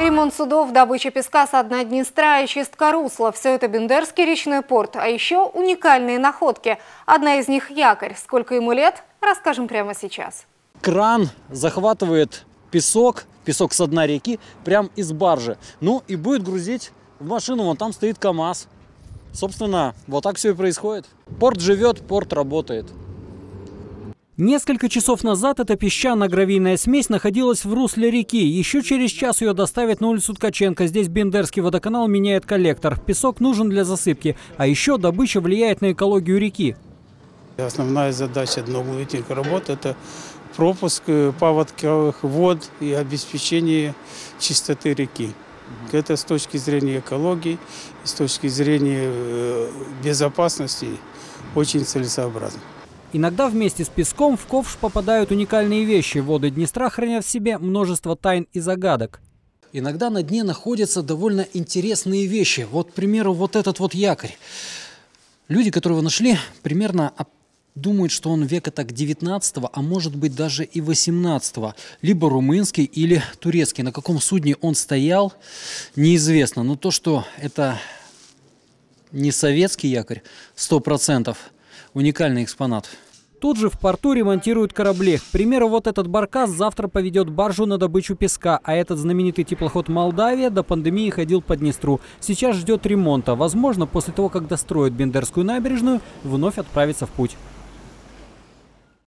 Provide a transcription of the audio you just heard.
Ремонт судов, добыча песка со дна Днестра и чистка русла – все это Бендерский речной порт. А еще уникальные находки. Одна из них – якорь. Сколько ему лет, расскажем прямо сейчас. Кран захватывает песок, песок со дна реки, прям из баржи. Ну и будет грузить в машину, вон там стоит КАМАЗ. Собственно, вот так все и происходит. Порт живет, порт работает. Несколько часов назад эта песчано-гравийная смесь находилась в русле реки. Еще через час ее доставят на улицу Ткаченко. Здесь Бендерский водоканал меняет коллектор. Песок нужен для засыпки. А еще добыча влияет на экологию реки. Основная задача одноугловительных работ – это пропуск э, паводковых вод и обеспечение чистоты реки. Это с точки зрения экологии, с точки зрения э, безопасности очень целесообразно. Иногда вместе с песком в ковш попадают уникальные вещи. Воды Днестра хранят в себе множество тайн и загадок. Иногда на дне находятся довольно интересные вещи. Вот, к примеру, вот этот вот якорь. Люди, которые его нашли, примерно думают, что он века так 19 а может быть даже и 18 либо румынский или турецкий. На каком судне он стоял, неизвестно. Но то, что это не советский якорь, 100%, уникальный экспонат. Тут же в порту ремонтируют корабли. К примеру, вот этот баркас завтра поведет баржу на добычу песка, а этот знаменитый теплоход «Молдавия» до пандемии ходил по Днестру. Сейчас ждет ремонта. Возможно, после того, как достроят Бендерскую набережную, вновь отправится в путь.